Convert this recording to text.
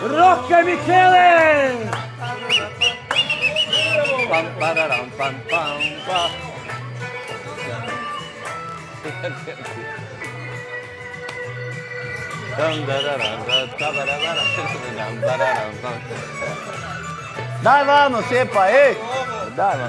Rocca Michele! Pam, pararam, pam, pam, Dai, vamos, sepa, eh. Dai.